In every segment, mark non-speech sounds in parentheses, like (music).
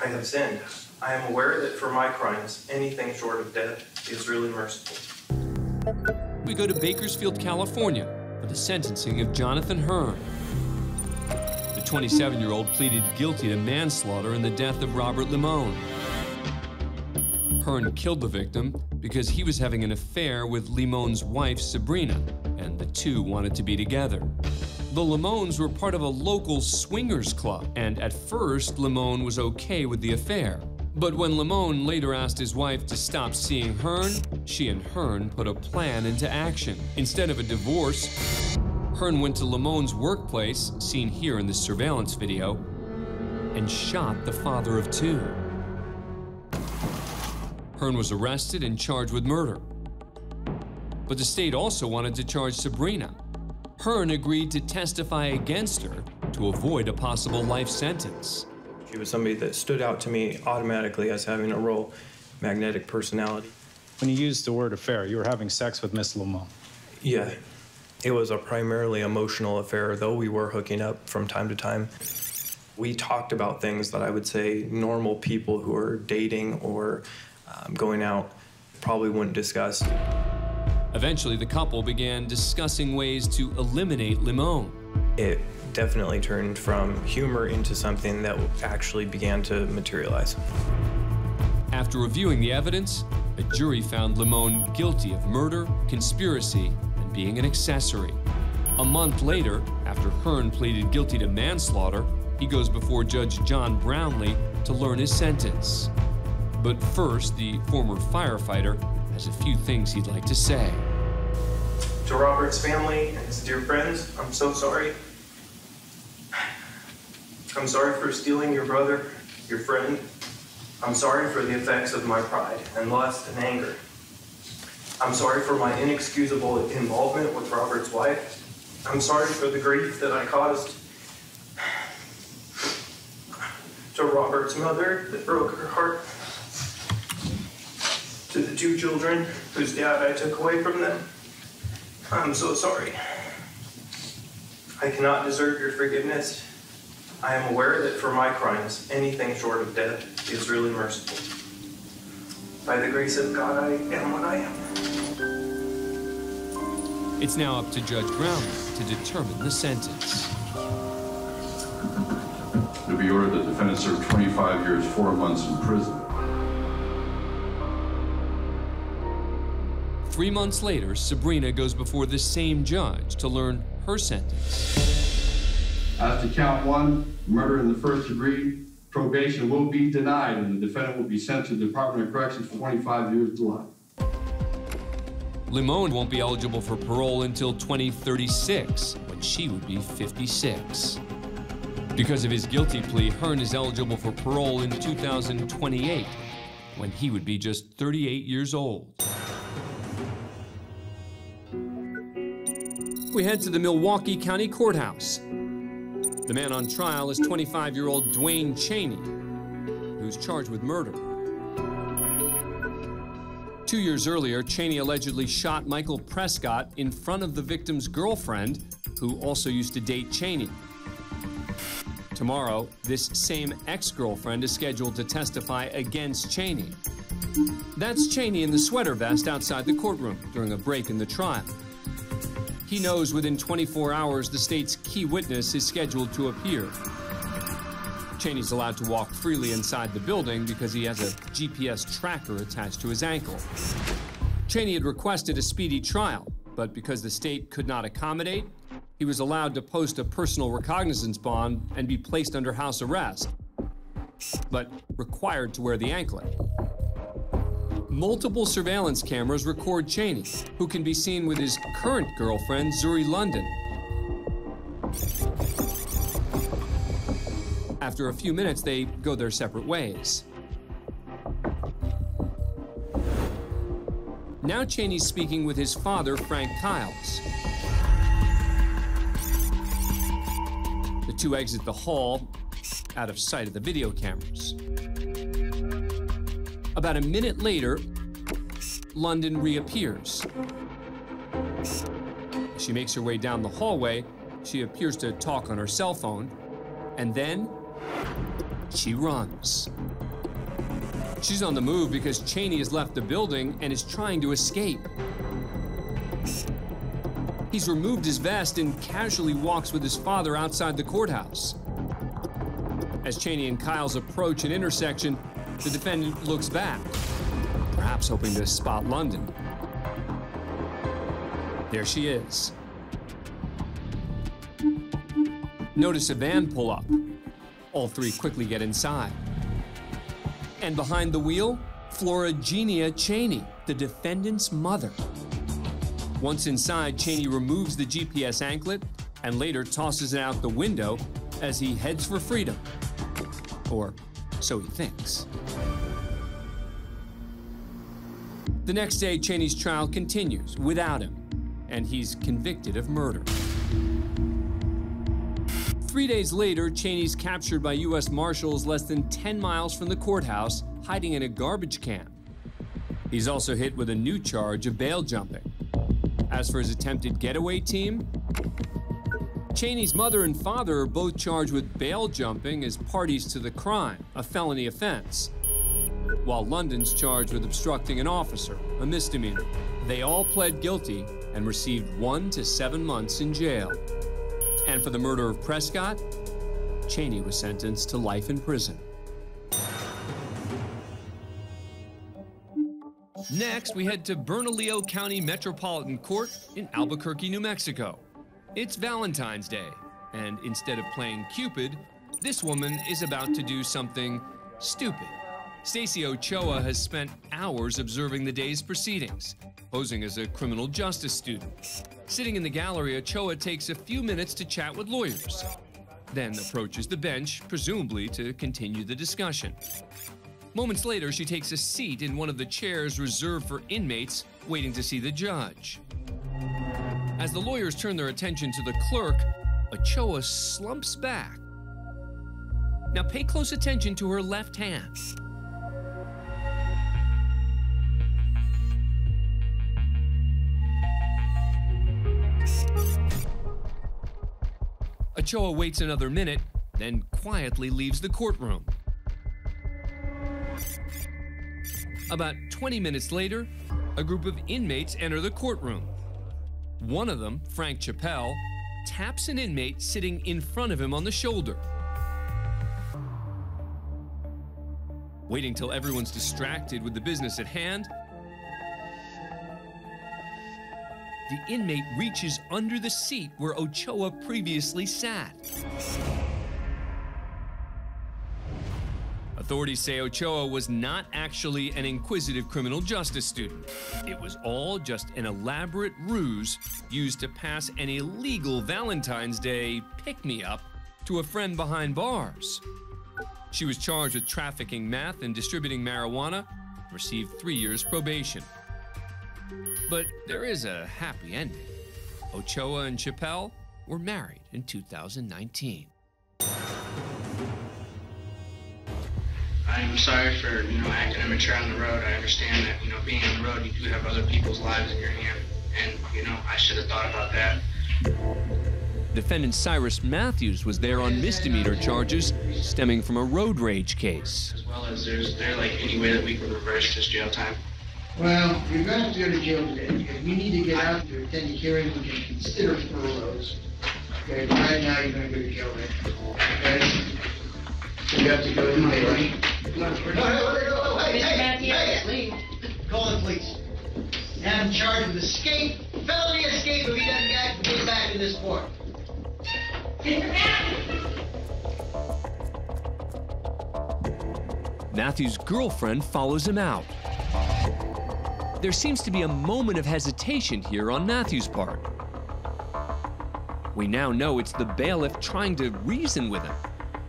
I have sinned. I am aware that for my crimes, anything short of death is really merciful. We go to Bakersfield, California for the sentencing of Jonathan Hearn. The 27 year old pleaded guilty to manslaughter in the death of Robert Limon. Hearn killed the victim because he was having an affair with Limon's wife, Sabrina, and the two wanted to be together. The Limons were part of a local swingers club, and at first, Limon was okay with the affair. But when Limon later asked his wife to stop seeing Hearn, she and Hearn put a plan into action. Instead of a divorce, Hearn went to Limon's workplace, seen here in this surveillance video, and shot the father of two. Hearn was arrested and charged with murder. But the state also wanted to charge Sabrina. Hearn agreed to testify against her to avoid a possible life sentence. She was somebody that stood out to me automatically as having a real magnetic personality. When you used the word affair, you were having sex with Miss Limon. Yeah, it was a primarily emotional affair, though we were hooking up from time to time. We talked about things that I would say normal people who are dating or um, going out probably wouldn't discuss. Eventually, the couple began discussing ways to eliminate Limon. It definitely turned from humor into something that actually began to materialize. After reviewing the evidence, a jury found Limon guilty of murder, conspiracy, and being an accessory. A month later, after Hearn pleaded guilty to manslaughter, he goes before Judge John Brownlee to learn his sentence. But first, the former firefighter has a few things he'd like to say. To Robert's family and his dear friends, I'm so sorry. I'm sorry for stealing your brother, your friend. I'm sorry for the effects of my pride and lust and anger. I'm sorry for my inexcusable involvement with Robert's wife. I'm sorry for the grief that I caused to Robert's mother that broke her heart. To the two children whose dad I took away from them. I'm so sorry. I cannot deserve your forgiveness. I am aware that for my crimes, anything short of death is really merciful. By the grace of God, I am what I am. It's now up to Judge Brownlee to determine the sentence. To be ordered the defendant serve 25 years, 4 months in prison. Three months later, Sabrina goes before the same judge to learn her sentence. As to count one, murder in the first degree, probation will be denied and the defendant will be sent to the Department of Corrections for 25 years to life. Limon won't be eligible for parole until 2036, when she would be 56. Because of his guilty plea, Hearn is eligible for parole in 2028, when he would be just 38 years old. We head to the Milwaukee County Courthouse. The man on trial is 25 year old Dwayne Cheney, who's charged with murder. Two years earlier, Cheney allegedly shot Michael Prescott in front of the victim's girlfriend, who also used to date Cheney. Tomorrow, this same ex girlfriend is scheduled to testify against Cheney. That's Cheney in the sweater vest outside the courtroom during a break in the trial. He knows within 24 hours the state's key witness is scheduled to appear. Cheney's allowed to walk freely inside the building because he has a GPS tracker attached to his ankle. Cheney had requested a speedy trial, but because the state could not accommodate, he was allowed to post a personal recognizance bond and be placed under house arrest, but required to wear the anklet. Multiple surveillance cameras record Cheney, who can be seen with his current girlfriend, Zuri London. After a few minutes, they go their separate ways. Now Cheney's speaking with his father, Frank Kyles. The two exit the hall, out of sight of the video cameras. About a minute later, London reappears. She makes her way down the hallway. She appears to talk on her cell phone. And then she runs. She's on the move because Cheney has left the building and is trying to escape. He's removed his vest and casually walks with his father outside the courthouse. As Cheney and Kyles approach an intersection, the defendant looks back, perhaps hoping to spot London. There she is. Notice a van pull up. All three quickly get inside. And behind the wheel, Florigenia Cheney, the defendant's mother. Once inside, Cheney removes the GPS anklet and later tosses it out the window as he heads for freedom. Or so he thinks. The next day, Cheney's trial continues without him, and he's convicted of murder. Three days later, Cheney's captured by U.S. Marshals less than 10 miles from the courthouse, hiding in a garbage can. He's also hit with a new charge of bail jumping. As for his attempted getaway team, Cheney's mother and father are both charged with bail jumping as parties to the crime, a felony offense, while London's charged with obstructing an officer, a misdemeanor. They all pled guilty and received one to seven months in jail. And for the murder of Prescott, Cheney was sentenced to life in prison. Next, we head to Bernalillo County Metropolitan Court in Albuquerque, New Mexico. It's Valentine's Day, and instead of playing Cupid, this woman is about to do something stupid. Stacy Ochoa has spent hours observing the day's proceedings, posing as a criminal justice student. Sitting in the gallery, Ochoa takes a few minutes to chat with lawyers, then approaches the bench, presumably to continue the discussion. Moments later, she takes a seat in one of the chairs reserved for inmates waiting to see the judge. As the lawyers turn their attention to the clerk, Ochoa slumps back. Now pay close attention to her left hand. Ochoa waits another minute, then quietly leaves the courtroom. About 20 minutes later, a group of inmates enter the courtroom. One of them, Frank Chappelle, taps an inmate sitting in front of him on the shoulder. Waiting till everyone's distracted with the business at hand, the inmate reaches under the seat where Ochoa previously sat. Authorities say Ochoa was not actually an inquisitive criminal justice student. It was all just an elaborate ruse used to pass an illegal Valentine's Day pick me up to a friend behind bars. She was charged with trafficking meth and distributing marijuana, received three years probation. But there is a happy ending. Ochoa and Chappelle were married in 2019. I'm sorry for, you know, acting immature on the road. I understand that, you know, being on the road, you do have other people's lives in your hand. And, you know, I should have thought about that. Defendant Cyrus Matthews was there on misdemeanor charges stemming from a road rage case. As well as there's there like any way that we can reverse this jail time. Well, you're going to have to go to jail today, because we need to get out to attend the hearing, we can consider furloughs. Okay, but right now, you're gonna go to jail, right? Okay? So you have to go today, right? Call the police. Have him charged with escape, felony escape if he doesn't get back to this court. Matthew's girlfriend follows him out. There seems to be a moment of hesitation here on Matthew's part. We now know it's the bailiff trying to reason with him,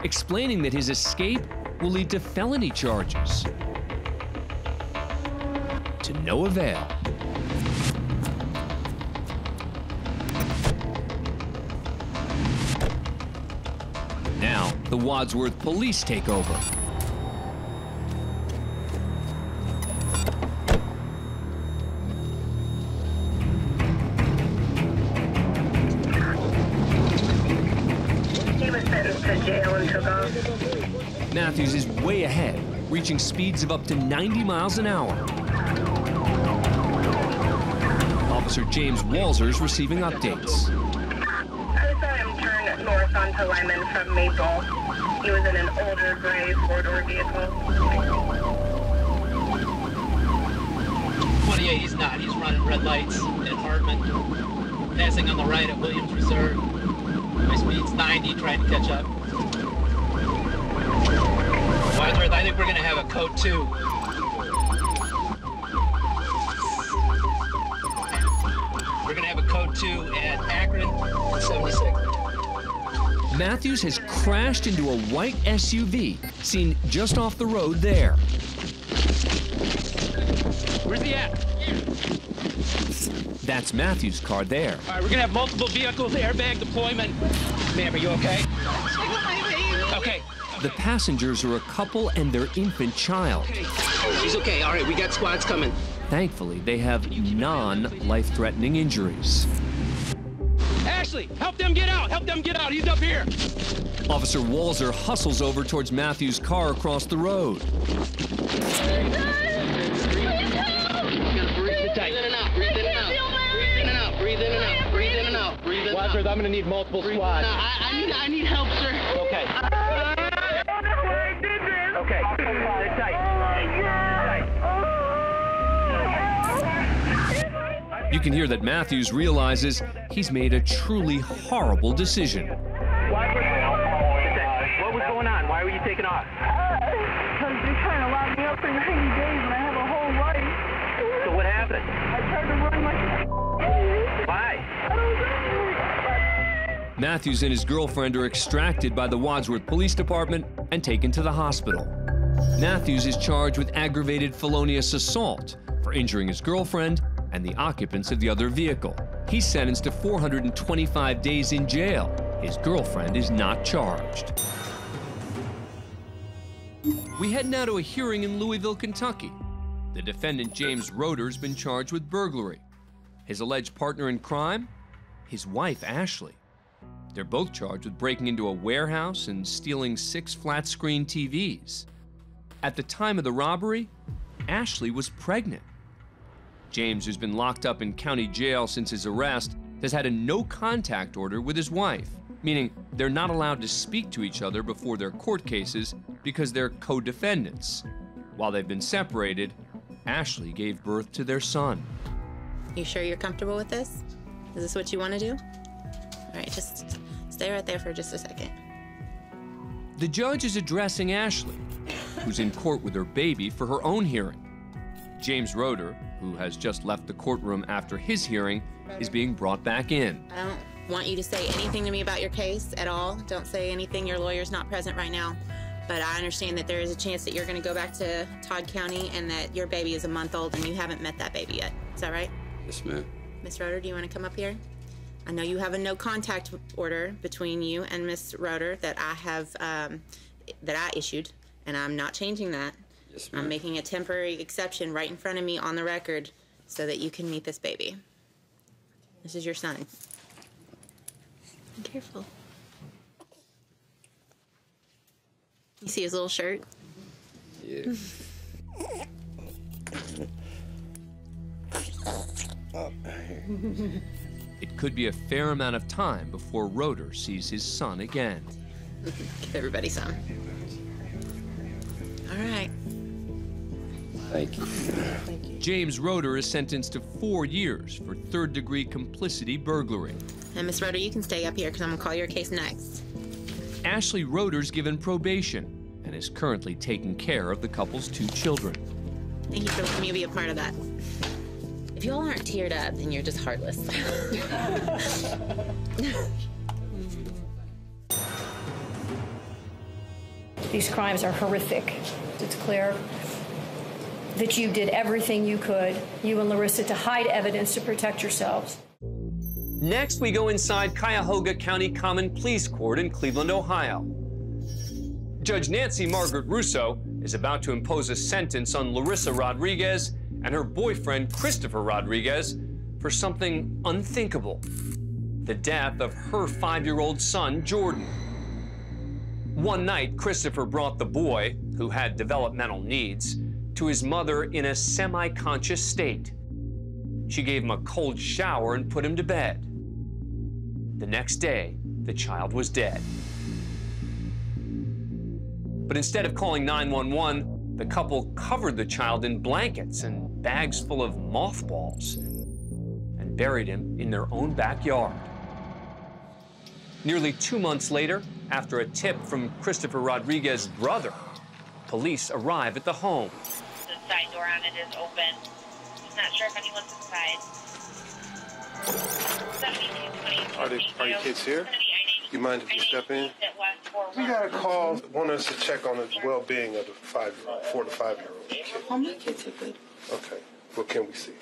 explaining that his escape will lead to felony charges. To no avail. Now, the Wadsworth police take over. Matthews is way ahead, reaching speeds of up to 90 miles an hour. Officer James Walzer is receiving updates. I saw him turn north onto Lyman from Maple. He was in an older gray four-door vehicle. 28, he's not. He's running red lights at Hartman. Passing on the right at Williams Reserve. My speed's 90, trying to catch up. Wadsworth, I think we're going to have a code 2. We're going to have a code 2 at Akron, 76. Matthews has crashed into a white SUV seen just off the road there. Where's he at? That's Matthews' car there. All right, we're gonna have multiple vehicles, airbag deployment. Ma'am, are you okay? Okay. The passengers are a couple and their infant child. She's okay. All right, we got squads coming. Thankfully, they have non-life-threatening injuries. Ashley, help them get out. Help them get out. He's up here. Officer Walzer hustles over towards Matthews' car across the road. Breathe in and out. Breathe in and out. Breathe in and out. Breathe in and out. Breathe in and out. Breathe in and out. Wadsworth, I'm gonna need multiple Breathe squads. and out. I, I need, I need help, sir. Okay. Okay. Sit tight. Oh, oh. You can hear that Matthews realizes he's made a truly horrible decision. What was going on? Why were you taking off? Because they're trying to lock me up for 90 days and I have a whole life. So what happened? I tried to run like Why? I don't know. Matthews and his girlfriend are extracted by the Wadsworth Police Department and taken to the hospital. Matthews is charged with aggravated felonious assault for injuring his girlfriend and the occupants of the other vehicle. He's sentenced to 425 days in jail. His girlfriend is not charged. We head now to a hearing in Louisville, Kentucky. The defendant, James Roeder's been charged with burglary. His alleged partner in crime? His wife, Ashley. They're both charged with breaking into a warehouse and stealing six flat screen TVs. At the time of the robbery, Ashley was pregnant. James, who's been locked up in county jail since his arrest, has had a no contact order with his wife, meaning they're not allowed to speak to each other before their court cases because they're co defendants. While they've been separated, Ashley gave birth to their son. You sure you're comfortable with this? Is this what you want to do? All right, just stay right there for just a second. The judge is addressing Ashley, who's in court with her baby for her own hearing. James Roeder, who has just left the courtroom after his hearing, is being brought back in. I don't want you to say anything to me about your case at all. Don't say anything. Your lawyer's not present right now. But I understand that there is a chance that you're going to go back to Todd County and that your baby is a month old and you haven't met that baby yet. Is that right? Yes, ma'am. Miss Roeder, do you want to come up here? I know you have a no contact order between you and Miss Roeder that I have um, that I issued, and I'm not changing that. Yes, I'm making a temporary exception right in front of me on the record so that you can meet this baby. This is your son. Be careful. You see his little shirt? Yeah. It could be a fair amount of time before Roeder sees his son again. (laughs) Give everybody some. All right. Thank you. James Roeder is sentenced to four years for third degree complicity burglary. And Miss Roeder, you can stay up here because I'm gonna call your case next. Ashley Roeder's given probation and is currently taking care of the couple's two children. Thank you for letting me be a part of that. If y'all aren't teared up, then you're just heartless. (laughs) These crimes are horrific. It's clear that you did everything you could, you and Larissa, to hide evidence to protect yourselves. Next, we go inside Cuyahoga County Common Pleas Court in Cleveland, Ohio. Judge Nancy Margaret Russo is about to impose a sentence on Larissa Rodriguez and her boyfriend Christopher Rodriguez for something unthinkable the death of her five year old son, Jordan. One night, Christopher brought the boy, who had developmental needs, to his mother in a semi conscious state. She gave him a cold shower and put him to bed. The next day, the child was dead. But instead of calling 911, the couple covered the child in blankets and bags full of mothballs and buried him in their own backyard. Nearly two months later, after a tip from Christopher Rodriguez's brother, police arrive at the home. The side door on it is open. I'm not sure if anyone's inside. Are, they, are your kids here? You mind if we step in? We got a call, want us to check on the well-being of the five-year-old, four to five-year-old kid. Oh, my kids are good. Okay, what can we see?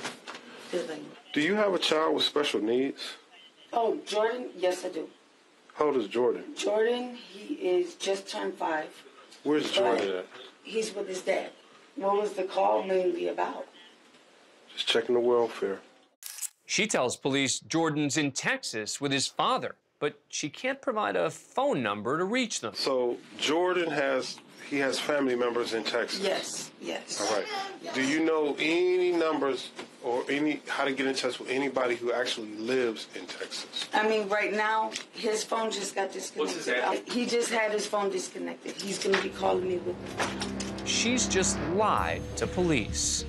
Do you have a child with special needs? Oh, Jordan? Yes, I do. How old is Jordan? Jordan, he is just turned five. Where's Jordan at? He's with his dad. What was the call mainly about? Just checking the welfare. She tells police Jordan's in Texas with his father, but she can't provide a phone number to reach them. So Jordan has he has family members in Texas. Yes, yes. All right. Do you know any numbers or any how to get in touch with anybody who actually lives in Texas? I mean, right now his phone just got disconnected. What's his address? He just had his phone disconnected. He's gonna be calling me with. She's just lied to police.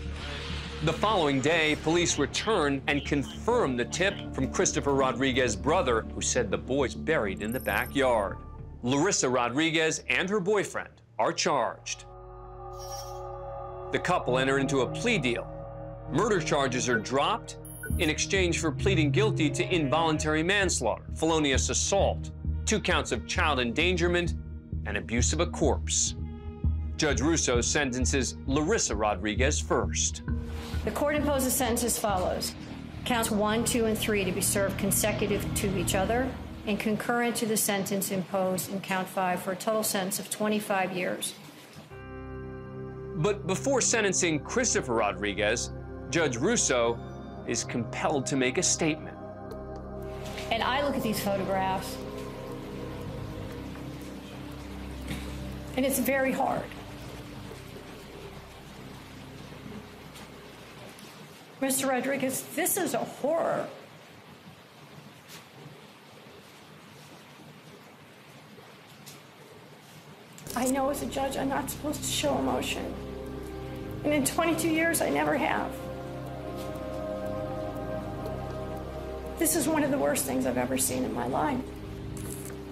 The following day, police return and confirm the tip from Christopher Rodriguez's brother, who said the boy's buried in the backyard. Larissa Rodriguez and her boyfriend are charged. The couple enter into a plea deal. Murder charges are dropped in exchange for pleading guilty to involuntary manslaughter, felonious assault, two counts of child endangerment, and abuse of a corpse. Judge Russo sentences Larissa Rodriguez first. The court imposes a sentence as follows counts one, two, and three to be served consecutive to each other and concurrent to the sentence imposed in count five for a total sentence of 25 years. But before sentencing Christopher Rodriguez, Judge Russo is compelled to make a statement. And I look at these photographs, and it's very hard. Mr. Rodriguez, this is a horror. I know as a judge I'm not supposed to show emotion. And in 22 years, I never have. This is one of the worst things I've ever seen in my life.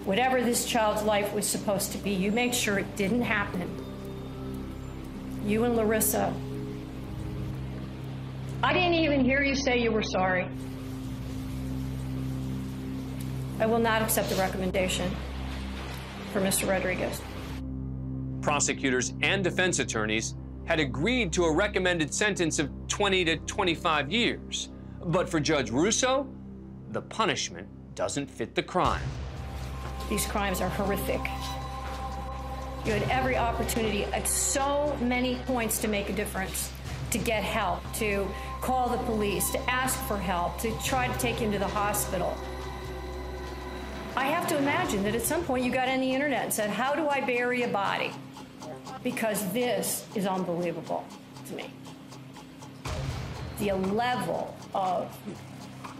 Whatever this child's life was supposed to be, you made sure it didn't happen. You and Larissa. I didn't even hear you say you were sorry. I will not accept the recommendation for Mr. Rodriguez. Prosecutors and defense attorneys had agreed to a recommended sentence of 20 to 25 years. But for Judge Russo, the punishment doesn't fit the crime. These crimes are horrific. You had every opportunity at so many points to make a difference, to get help, to call the police, to ask for help, to try to take him to the hospital. I have to imagine that at some point you got on the internet and said, How do I bury a body? Because this is unbelievable to me. The level of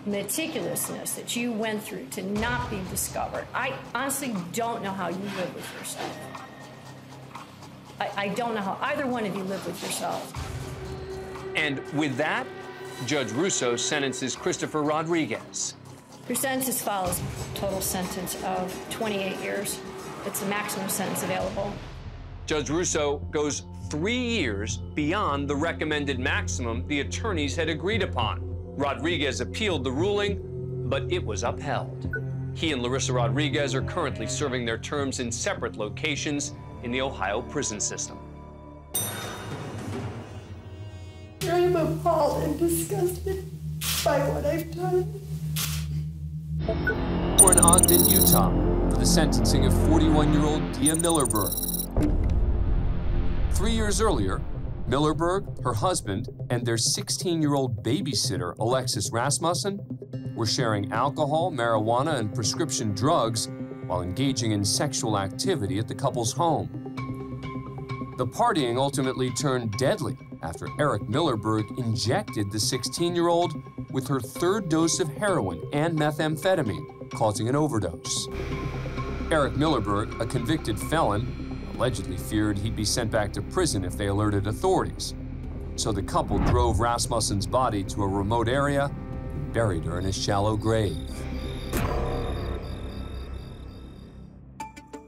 meticulousness that you went through to not be discovered. I honestly don't know how you live with yourself. I, I don't know how either one of you live with yourself. And with that, Judge Russo sentences Christopher Rodriguez. Your sentence is follows total sentence of 28 years. It's the maximum sentence available. Judge Russo goes three years beyond the recommended maximum the attorneys had agreed upon. Rodriguez appealed the ruling, but it was upheld. He and Larissa Rodriguez are currently serving their terms in separate locations in the Ohio prison system. I am appalled and disgusted by what I've done. We're in Ogden, Utah, for the sentencing of 41-year-old Dea Millerberg. Three years earlier, Millerberg, her husband, and their 16-year-old babysitter, Alexis Rasmussen, were sharing alcohol, marijuana, and prescription drugs while engaging in sexual activity at the couple's home. The partying ultimately turned deadly after Eric Millerberg injected the 16 year old with her third dose of heroin and methamphetamine, causing an overdose. Eric Millerberg, a convicted felon, allegedly feared he'd be sent back to prison if they alerted authorities. So the couple drove Rasmussen's body to a remote area and buried her in a shallow grave.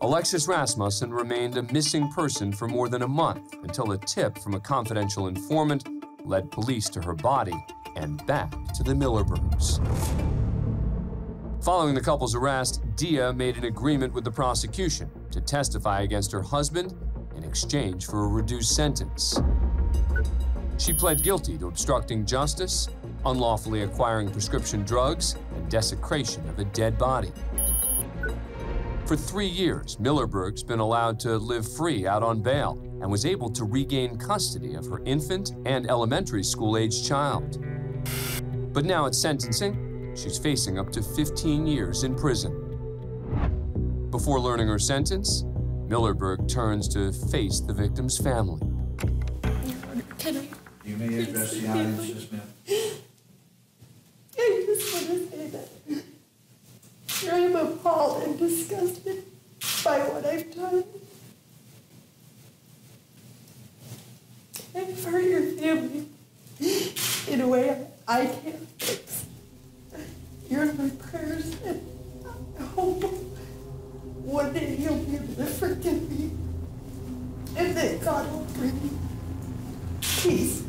Alexis Rasmussen remained a missing person for more than a month until a tip from a confidential informant led police to her body and back to the Millerbergs. Following the couple's arrest, Dea made an agreement with the prosecution to testify against her husband in exchange for a reduced sentence. She pled guilty to obstructing justice, unlawfully acquiring prescription drugs, and desecration of a dead body. For three years, Millerberg's been allowed to live free out on bail and was able to regain custody of her infant and elementary school aged child. But now at sentencing, she's facing up to 15 years in prison. Before learning her sentence, Millerberg turns to face the victim's family. Can I? You may address the audience just now. I just want to say that I am appalled and disgusted done. I've hurt your family in a way I can't fix. You're my prayers, and I hope one day you'll be able to forgive me, and that God will bring peace.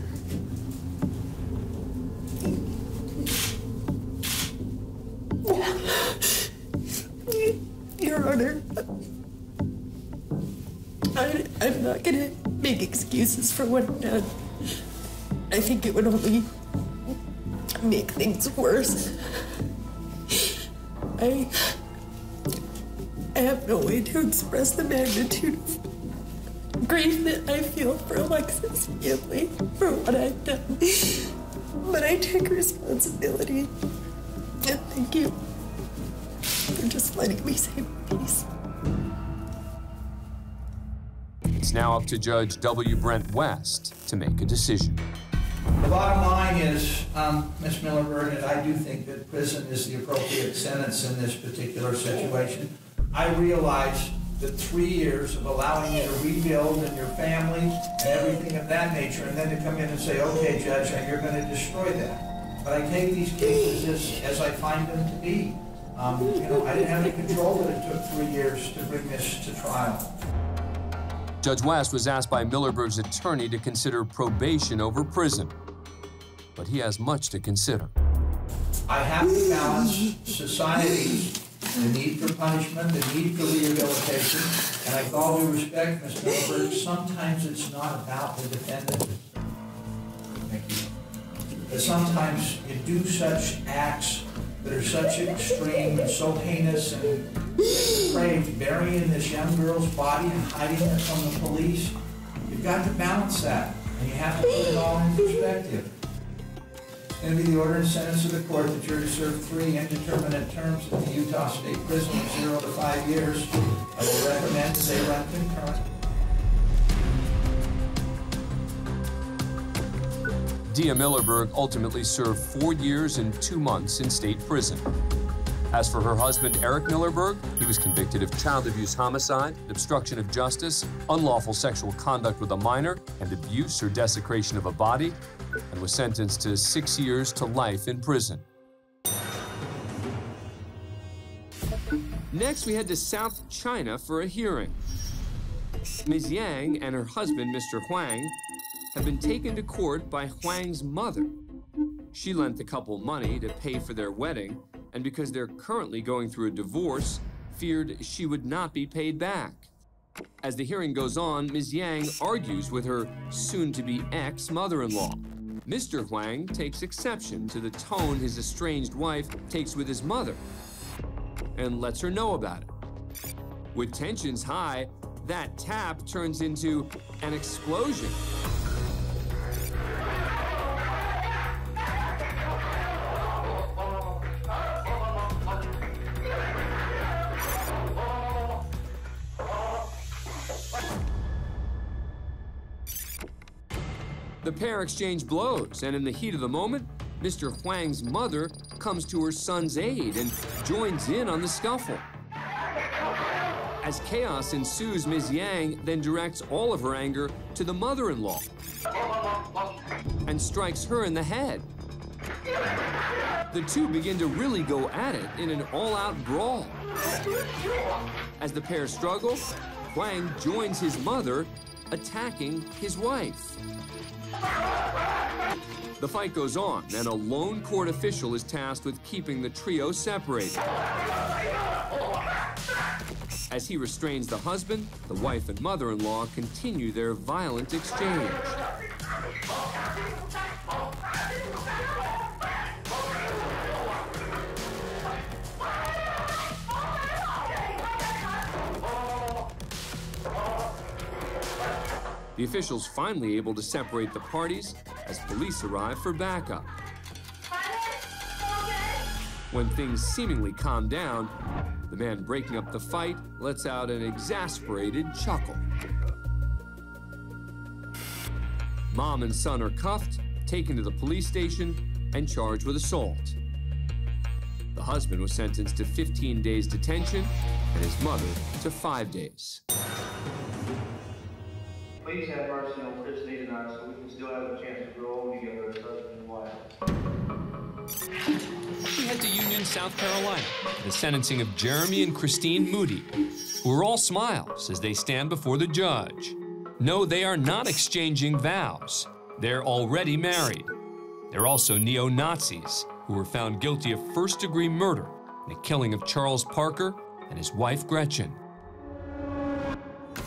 I'm not gonna make excuses for what I've done. I think it would only make things worse. I, I have no way to express the magnitude of grief that I feel for Alexis' family for what I've done. But I take responsibility. And thank you for just letting me say piece. It's now up to Judge W. Brent West to make a decision. The bottom line is, um, Ms. And I do think that prison is the appropriate sentence in this particular situation. I realize that three years of allowing you to rebuild and your family and everything of that nature, and then to come in and say, okay, Judge, you're gonna destroy that. But I take these cases as, as I find them to be. Um, you know, I didn't have any control that it took three years to bring this to trial. Judge West was asked by Millerberg's attorney to consider probation over prison, but he has much to consider. I have to balance society's the need for punishment, the need for rehabilitation, and I with all due respect, Ms. Millerberg, sometimes it's not about the defendant. Thank you. But sometimes you do such acts that are such extreme and so heinous and depraved, burying this young girl's body and hiding it from the police. You've got to balance that, and you have to put it all in perspective. Going to be the order and sentence of the court that you're to serve three indeterminate terms in the Utah State Prison zero to five years. I will recommend that they run concurrent. Dea Millerberg ultimately served four years and two months in state prison. As for her husband, Eric Millerberg, he was convicted of child abuse homicide, obstruction of justice, unlawful sexual conduct with a minor, and abuse or desecration of a body, and was sentenced to six years to life in prison. Next, we head to South China for a hearing. Ms. Yang and her husband, Mr. Huang, have been taken to court by Huang's mother. She lent the couple money to pay for their wedding, and because they're currently going through a divorce, feared she would not be paid back. As the hearing goes on, Ms. Yang argues with her soon to be ex mother in law. Mr. Huang takes exception to the tone his estranged wife takes with his mother and lets her know about it. With tensions high, that tap turns into an explosion. Pair exchange blows, and in the heat of the moment, Mr. Huang's mother comes to her son's aid and joins in on the scuffle. As chaos ensues, Ms. Yang then directs all of her anger to the mother in law and strikes her in the head. The two begin to really go at it in an all out brawl. As the pair struggle, Huang joins his mother, attacking his wife. The fight goes on, and a lone court official is tasked with keeping the trio separated. As he restrains the husband, the wife and mother in law continue their violent exchange. The officials finally able to separate the parties as police arrive for backup. When things seemingly calm down, the man breaking up the fight lets out an exasperated chuckle. Mom and son are cuffed, taken to the police station, and charged with assault. The husband was sentenced to 15 days detention and his mother to five days. Please have mercy on Christine and I so we can still have a chance to grow old together as husband and wife. We head to Union, South Carolina, for the sentencing of Jeremy and Christine Moody, who are all smiles as they stand before the judge. No, they are not exchanging vows. They're already married. They're also neo Nazis who were found guilty of first degree murder in the killing of Charles Parker and his wife Gretchen.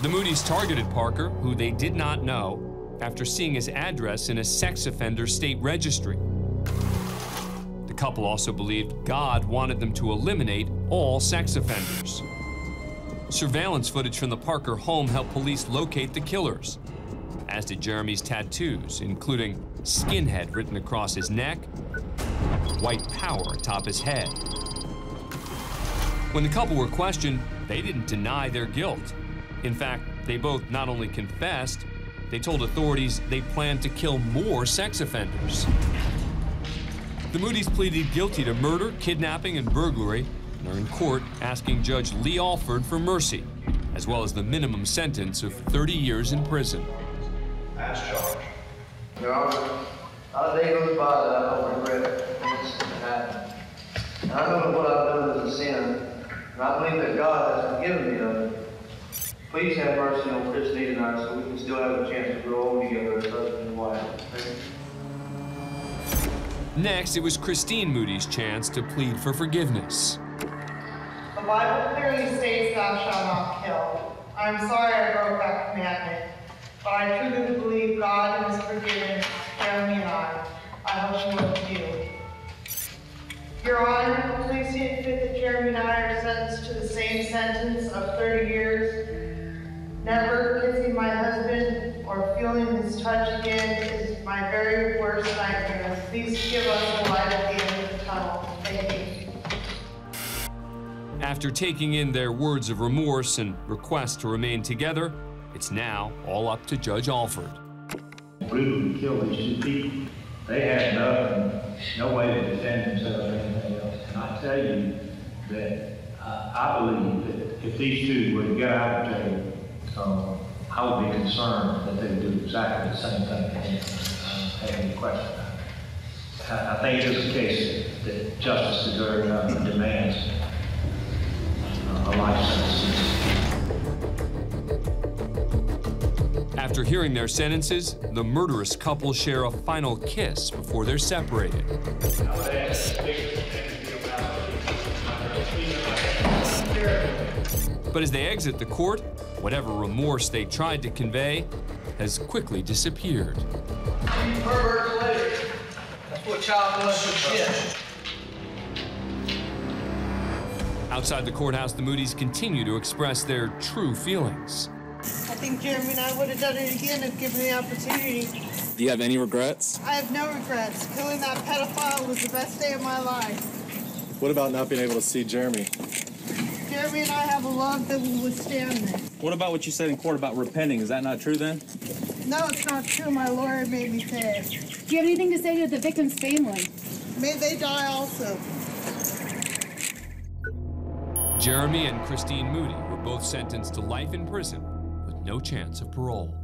The Moody's targeted Parker, who they did not know, after seeing his address in a sex offender state registry. The couple also believed God wanted them to eliminate all sex offenders. Surveillance footage from the Parker home helped police locate the killers, as did Jeremy's tattoos, including skinhead written across his neck, white power atop his head. When the couple were questioned, they didn't deny their guilt. In fact, they both not only confessed, they told authorities they planned to kill more sex offenders. The Moody's pleaded guilty to murder, kidnapping, and burglary and are in court asking Judge Lee Alford for mercy, as well as the minimum sentence of 30 years in prison. As charged. Your Honor, a day goes by that I don't regret things happened. I know that what I've done is a sin, and I believe that God has forgiven me of it. Please have mercy on Christine and I so we can still have a chance to grow old together as husband and wife. Thank. Next, it was Christine Moody's chance to plead for forgiveness. The Bible clearly states thou shalt not kill. I'm sorry I broke that commandment, but I truly believe God has forgiven Jeremy and I. I hope you will too. Your Honor, please see it fit that Jeremy and I are sentenced to the same sentence of 30 years. Never kissing my husband or feeling his touch again is my very worst nightmare. Please give us a light at the end of the tunnel. Thank you. After taking in their words of remorse and request to remain together, it's now all up to Judge Alford. brutally killed these two people. They had nothing, no way to defend themselves or anything else. And I tell you that uh, I believe that if these two were to get out of jail, um, I would be concerned that they would do exactly the same thing again. I don't have any question it. I, I think it's a case that justice deserves, uh, demands uh, a life sentence. After hearing their sentences, the murderous couple share a final kiss before they're separated. But as they exit the court, whatever remorse they tried to convey has quickly disappeared. Pervert later. That's what child molesters get. Outside the courthouse, the Moody's continue to express their true feelings. I think Jeremy and I would have done it again if given the opportunity. Do you have any regrets? I have no regrets. Killing that pedophile was the best day of my life. What about not being able to see Jeremy? Jeremy and I have a love that will withstand this. What about what you said in court about repenting? Is that not true then? No, it's not true. My lawyer made me say it. Do you have anything to say to the victim's family? May they die also. Jeremy and Christine Moody were both sentenced to life in prison with no chance of parole.